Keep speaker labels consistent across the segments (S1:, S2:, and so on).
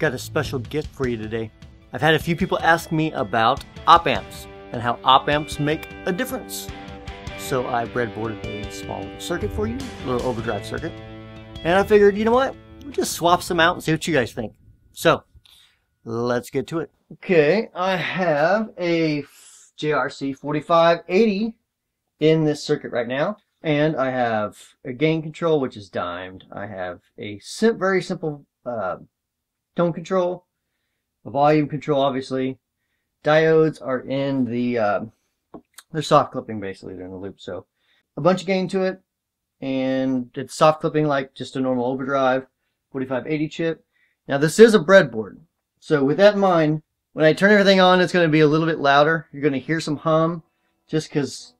S1: got a special gift for you today. I've had a few people ask me about op amps and how op amps make a difference. So I breadboarded a small circuit for you, a little overdrive circuit. And I figured, you know what? We'll just swap some out and see what you guys think. So, let's get to it. Okay, I have a JRC 4580 in this circuit right now. And I have a gain control, which is dimed. I have a sim very simple uh, tone control, a volume control, obviously. Diodes are in the, uh, they're soft clipping basically, they're in the loop. So a bunch of gain to it, and it's soft clipping like just a normal overdrive 4580 chip. Now this is a breadboard. So with that in mind, when I turn everything on, it's going to be a little bit louder. You're going to hear some hum just because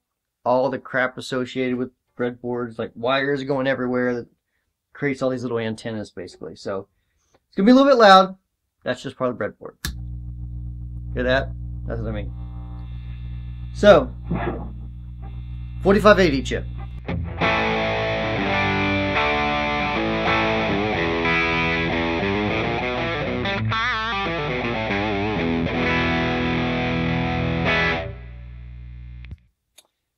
S1: all the crap associated with breadboards, like wires going everywhere that creates all these little antennas basically. So it's to be a little bit loud. That's just part of the breadboard. Hear that? That's what I mean. So, 4580 chip.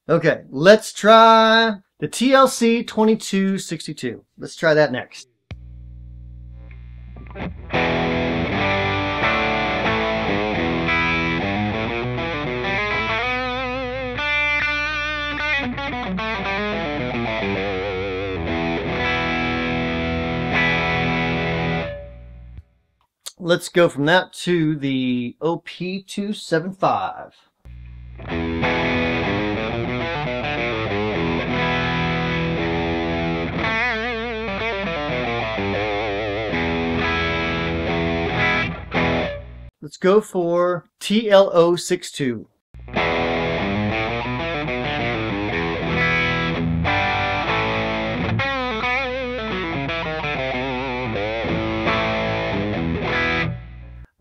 S1: Okay, let's try the TLC 2262. Let's try that next. Let's go from that to the OP275. Let's go for TL062.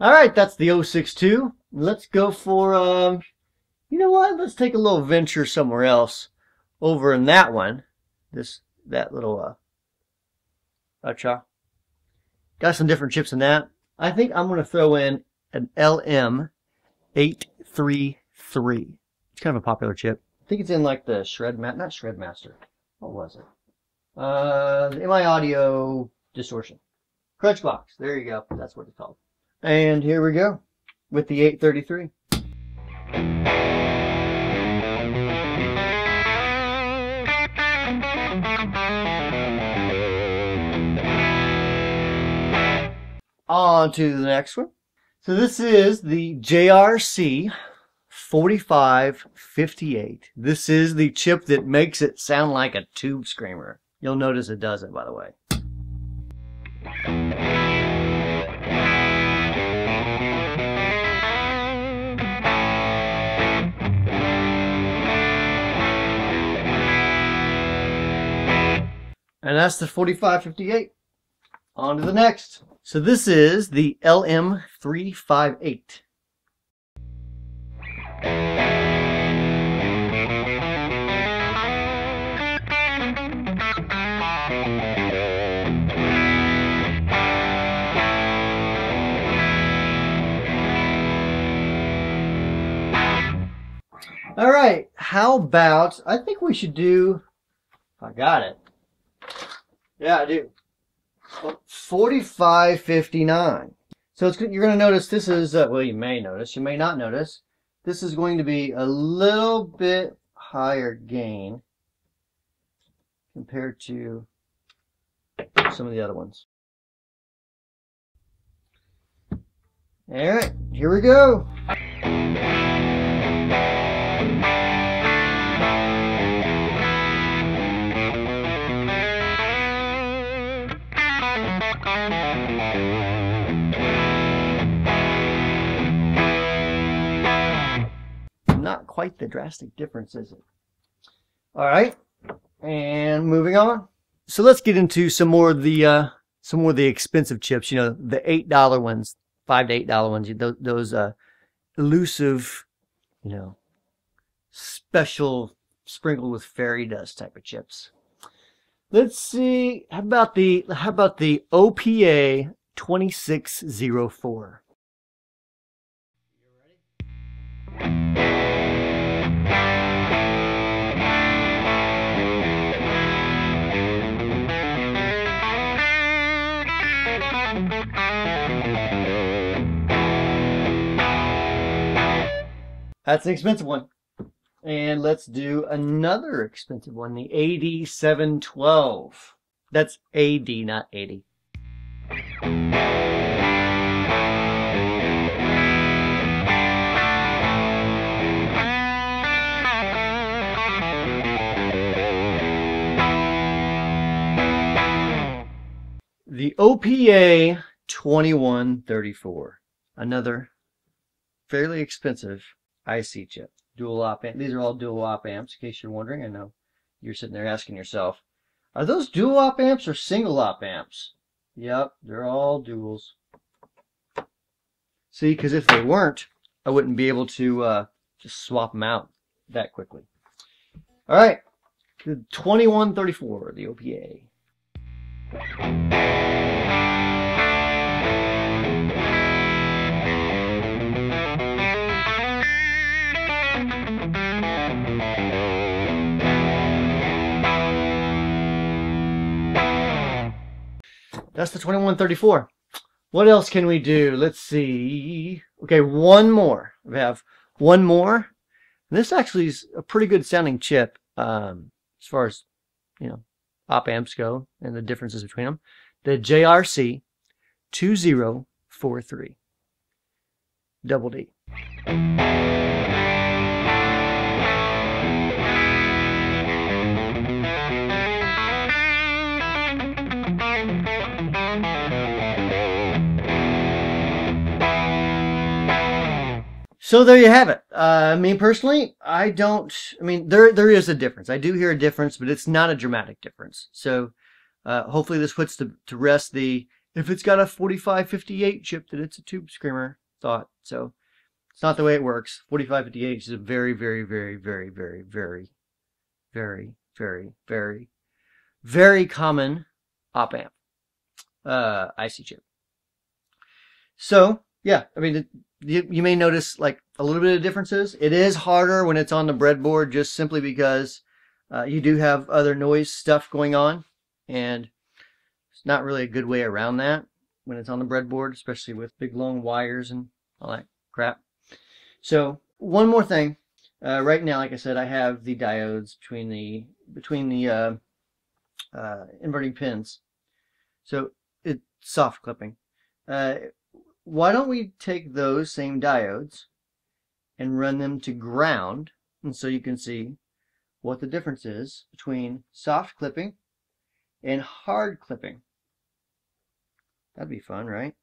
S1: All right, that's the 062. Let's go for, um, you know what? Let's take a little venture somewhere else over in that one. This, that little, uh, gotcha. Got some different chips in that. I think I'm going to throw in an LM833. It's kind of a popular chip. I think it's in like the Shred not Shred Master. What was it? Uh, the MI Audio Distortion. Crunchbox. There you go. That's what it's called. And here we go with the 833. On to the next one. So this is the JRC 4558. This is the chip that makes it sound like a tube screamer. You'll notice it does it, by the way. And that's the 4558. On to the next. So this is the LM358. All right, how about, I think we should do, I got it. Yeah, I do. 45.59. So it's, you're going to notice this is, uh, well, you may notice, you may not notice, this is going to be a little bit higher gain compared to some of the other ones. All right, here we go. Quite the drastic difference, is it? All right, and moving on. So let's get into some more of the uh, some more of the expensive chips. You know, the eight dollar ones, five to eight dollar ones. Those, those uh, elusive, you know, special sprinkled with fairy dust type of chips. Let's see. How about the how about the OPA 2604. That's an expensive one. And let's do another expensive one, the AD712. That's AD, not 80. The OPA 2134, another fairly expensive IC chip, dual op amp. These are all dual op amps, in case you're wondering. I know you're sitting there asking yourself, are those dual op amps or single op amps? Yep, they're all duals. See, because if they weren't, I wouldn't be able to uh, just swap them out that quickly. All right, the 2134, the OPA. That's the 2134. What else can we do? Let's see. Okay, one more. We have one more. this actually is a pretty good sounding chip um, as far as, you know, op amps go and the differences between them. The JRC 2043 double D. So there you have it. Uh, I mean, personally, I don't. I mean, there there is a difference. I do hear a difference, but it's not a dramatic difference. So uh, hopefully, this puts to, to rest the if it's got a 4558 chip that it's a tube screamer thought. So it's not the way it works. 4558 is a very, very, very, very, very, very, very, very, very, very common op amp uh, IC chip. So yeah, I mean, you, you may notice like a little bit of differences. It is harder when it's on the breadboard just simply because uh, you do have other noise stuff going on and it's not really a good way around that when it's on the breadboard, especially with big long wires and all that crap. So one more thing. Uh, right now, like I said, I have the diodes between the between the uh, uh, inverting pins. So it's soft clipping. Why don't we take those same diodes and run them to ground and so you can see what the difference is between soft clipping and hard clipping. That'd be fun, right?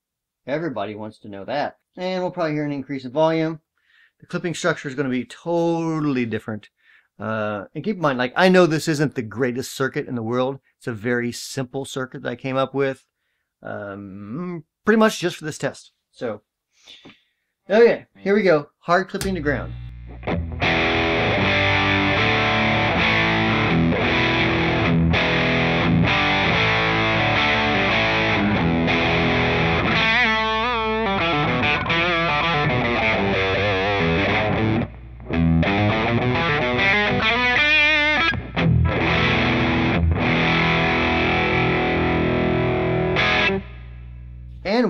S1: Everybody wants to know that. And we'll probably hear an increase in volume. The clipping structure is going to be totally different. Uh, and keep in mind, like, I know this isn't the greatest circuit in the world. It's a very simple circuit that I came up with. Um, pretty much just for this test. So, okay, here we go. Hard clipping to ground.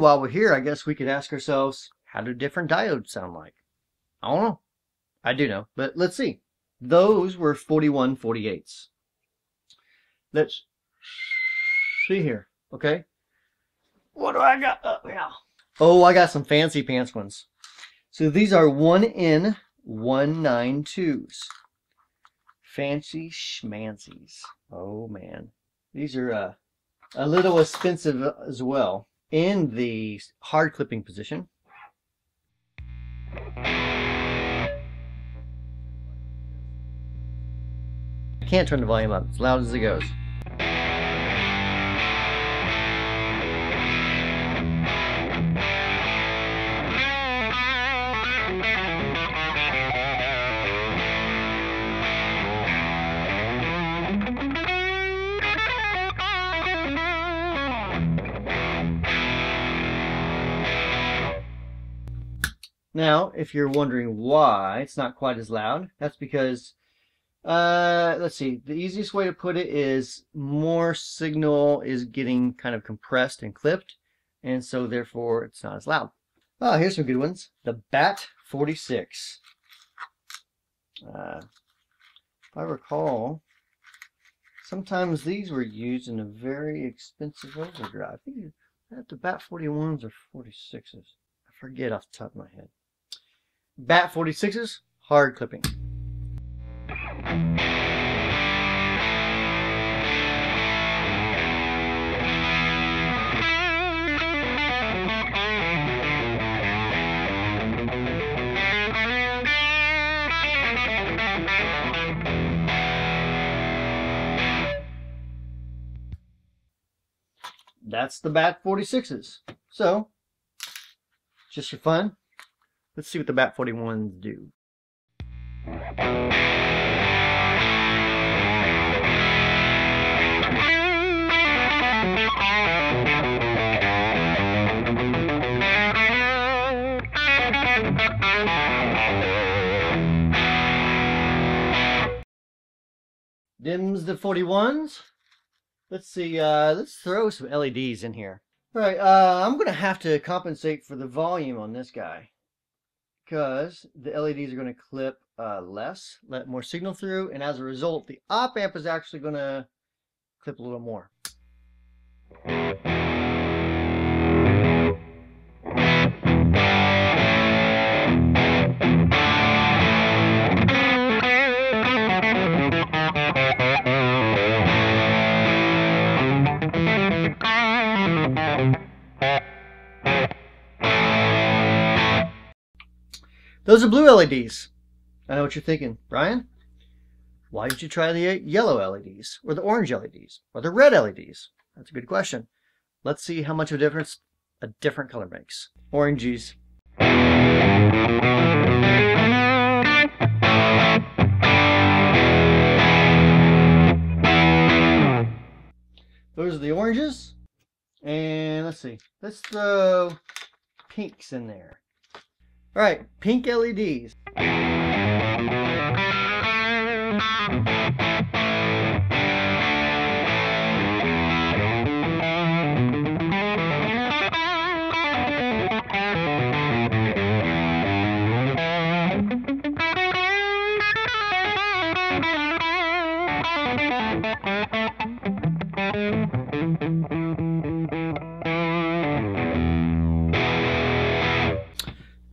S1: While we're here, I guess we could ask ourselves, how do different diodes sound like? I don't know. I do know, but let's see. Those were 4148s. Let's see here, okay? What do I got up now? Oh, I got some fancy pants ones. So these are 1N 192s. Fancy schmancies. Oh, man. These are uh, a little expensive as well in the hard clipping position. I can't turn the volume up, as loud as it goes. Now, if you're wondering why it's not quite as loud, that's because, uh, let's see, the easiest way to put it is more signal is getting kind of compressed and clipped, and so therefore it's not as loud. Oh, here's some good ones. The BAT 46. Uh, if I recall, sometimes these were used in a very expensive overdrive. I think the BAT 41s or 46s. I forget off the top of my head. BAT 46s, hard clipping. That's the BAT 46s. So, just for fun, let's see what the BAT 41s do. Dims the 41s. Let's see, uh, let's throw some LEDs in here. All right, uh, I'm going to have to compensate for the volume on this guy because the LEDs are going to clip uh, less, let more signal through, and as a result, the op amp is actually going to clip a little more. Those are blue LEDs. I know what you're thinking, Brian. Why didn't you try the yellow LEDs or the orange LEDs or the red LEDs? That's a good question. Let's see how much of a difference a different color makes. Oranges. Those are the oranges. And let's see. Let's throw pinks in there. All right, pink LEDs.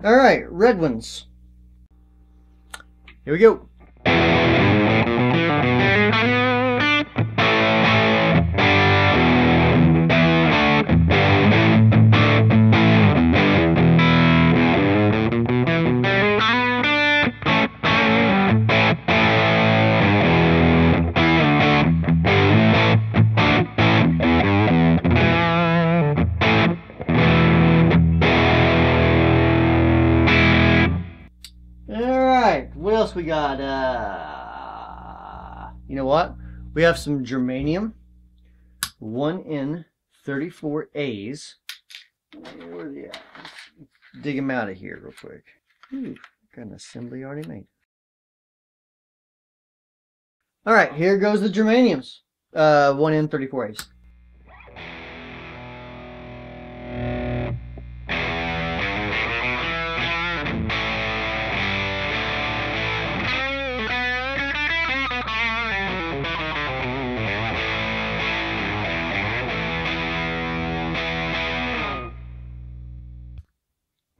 S1: All right, red ones. Here we go. We got? Uh, you know what? We have some germanium, 1N34As. Where are they at? Dig them out of here real quick. Ooh, got an assembly already made. All right, here goes the germaniums, uh, 1N34As.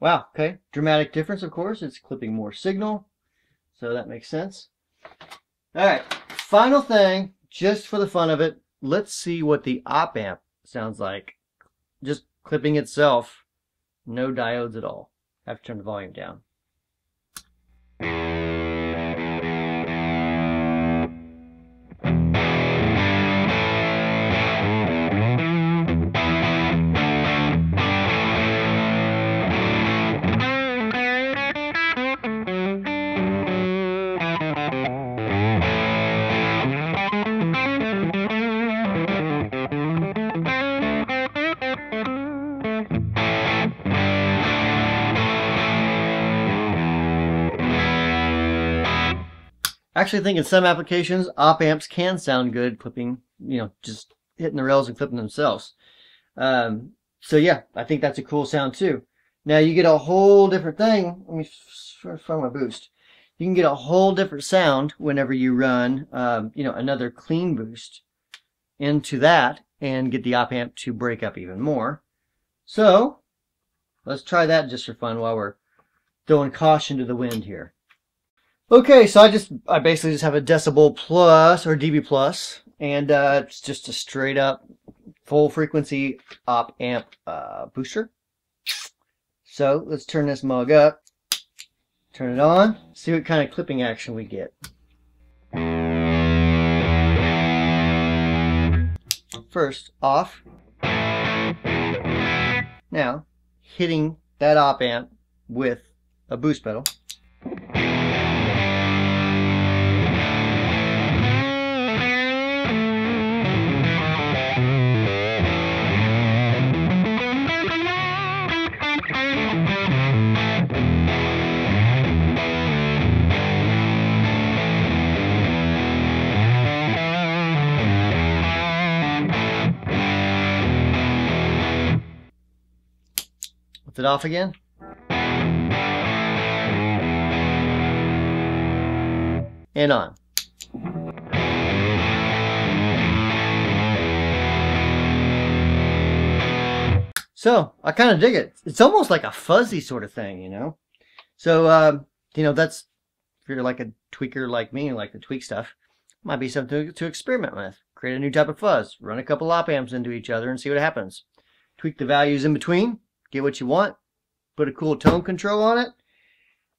S1: Wow, okay. Dramatic difference, of course. It's clipping more signal, so that makes sense. All right, final thing, just for the fun of it, let's see what the op amp sounds like. Just clipping itself, no diodes at all. I have to turn the volume down. Actually think in some applications, op amps can sound good clipping, you know, just hitting the rails and clipping themselves. Um, so yeah, I think that's a cool sound too. Now you get a whole different thing. Let me find my boost. You can get a whole different sound whenever you run, um, you know, another clean boost into that and get the op amp to break up even more. So let's try that just for fun while we're throwing caution to the wind here. Okay, so I just, I basically just have a decibel plus or dB plus, and uh, it's just a straight up full frequency op amp uh, booster. So let's turn this mug up, turn it on, see what kind of clipping action we get. First, off. Now, hitting that op amp with a boost pedal. Lift it off again. And on. So I kind of dig it. It's almost like a fuzzy sort of thing, you know. So um, you know that's if you're like a tweaker like me, like to tweak stuff, might be something to, to experiment with. Create a new type of fuzz. Run a couple op amps into each other and see what happens. Tweak the values in between get what you want, put a cool tone control on it,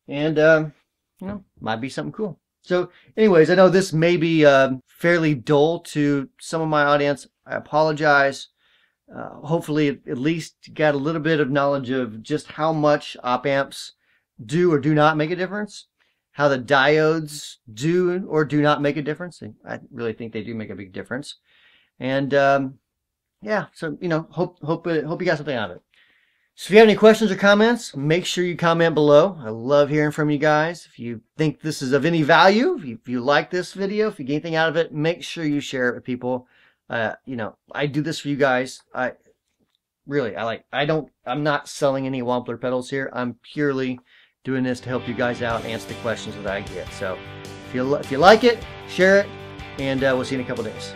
S1: and, um, you know, might be something cool. So anyways, I know this may be um, fairly dull to some of my audience. I apologize. Uh, hopefully at least got a little bit of knowledge of just how much op amps do or do not make a difference, how the diodes do or do not make a difference. I really think they do make a big difference. And um, yeah, so you know, hope hope hope you got something out of it. So if you have any questions or comments, make sure you comment below. I love hearing from you guys. If you think this is of any value, if you, like this video, if you get anything out of it, make sure you share it with people. Uh, you know, I do this for you guys. I really, I like, I don't, I'm not selling any Wampler pedals here. I'm purely doing this to help you guys out, and answer the questions that I get. So if you, if you like it, share it, and uh, we'll see you in a couple days.